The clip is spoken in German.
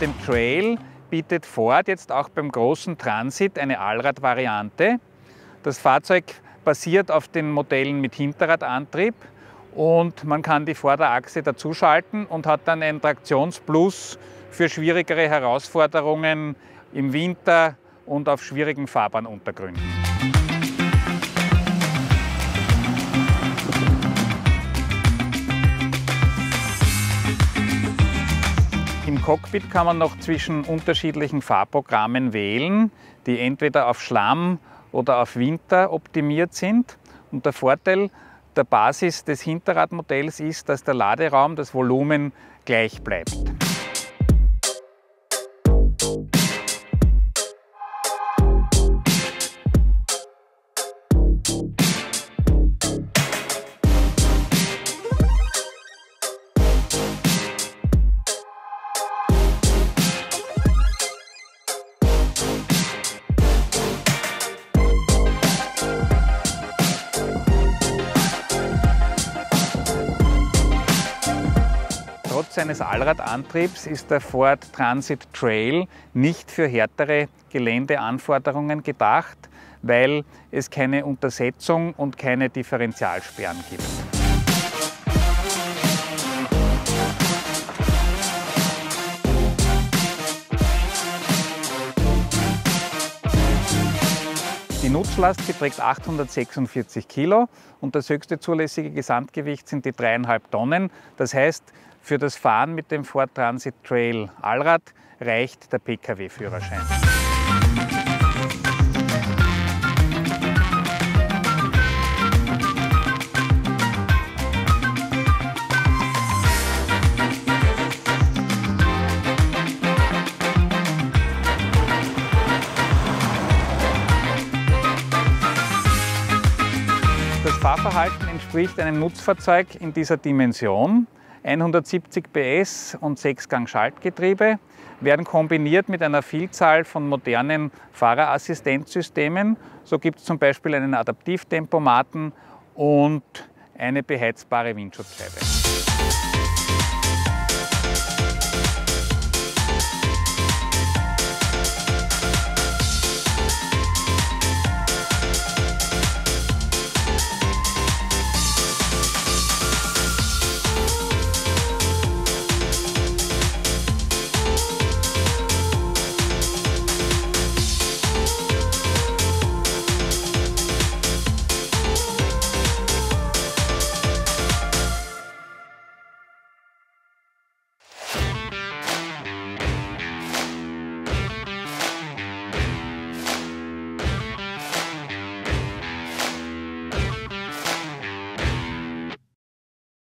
dem Trail bietet Ford jetzt auch beim großen Transit eine Allradvariante. Das Fahrzeug basiert auf den Modellen mit Hinterradantrieb und man kann die Vorderachse dazuschalten und hat dann einen Traktionsplus für schwierigere Herausforderungen im Winter und auf schwierigen Fahrbahnuntergründen. Cockpit kann man noch zwischen unterschiedlichen Fahrprogrammen wählen, die entweder auf Schlamm oder auf Winter optimiert sind. Und der Vorteil der Basis des Hinterradmodells ist, dass der Laderaum, das Volumen gleich bleibt. Trotz seines Allradantriebs ist der Ford Transit Trail nicht für härtere Geländeanforderungen gedacht, weil es keine Untersetzung und keine Differentialsperren gibt. Die Nutzlast beträgt 846 Kilo und das höchste zulässige Gesamtgewicht sind die dreieinhalb Tonnen. Das heißt, für das Fahren mit dem Ford Transit Trail Allrad reicht der Pkw-Führerschein. Fahrverhalten entspricht einem Nutzfahrzeug in dieser Dimension. 170 PS und 6-Gang-Schaltgetriebe werden kombiniert mit einer Vielzahl von modernen Fahrerassistenzsystemen. So gibt es zum Beispiel einen Adaptivtempomaten und eine beheizbare Windschutzscheibe.